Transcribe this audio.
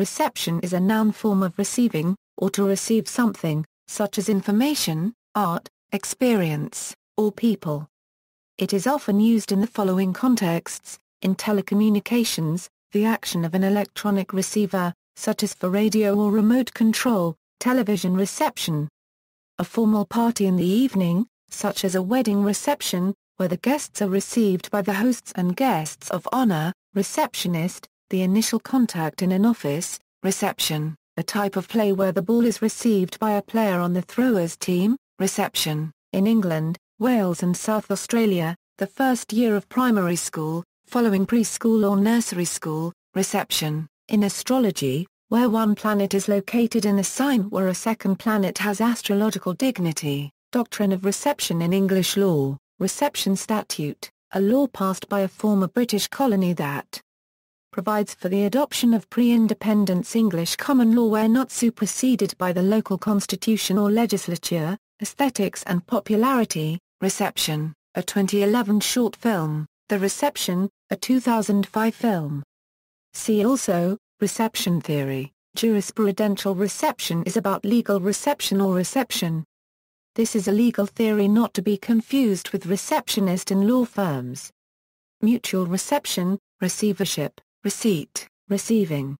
reception is a noun form of receiving, or to receive something, such as information, art, experience, or people. It is often used in the following contexts, in telecommunications, the action of an electronic receiver, such as for radio or remote control, television reception. A formal party in the evening, such as a wedding reception, where the guests are received by the hosts and guests of honor, receptionist, the initial contact in an office, reception, a type of play where the ball is received by a player on the thrower's team, reception, in England, Wales and South Australia, the first year of primary school, following preschool or nursery school, reception, in astrology, where one planet is located in a sign where a second planet has astrological dignity, doctrine of reception in English law, reception statute, a law passed by a former British colony that provides for the adoption of pre-independence English common law where not superseded by the local constitution or legislature, aesthetics and popularity, reception, a 2011 short film, The Reception, a 2005 film. See also, reception theory. Jurisprudential reception is about legal reception or reception. This is a legal theory not to be confused with receptionist in law firms. Mutual reception, receivership, receipt, receiving,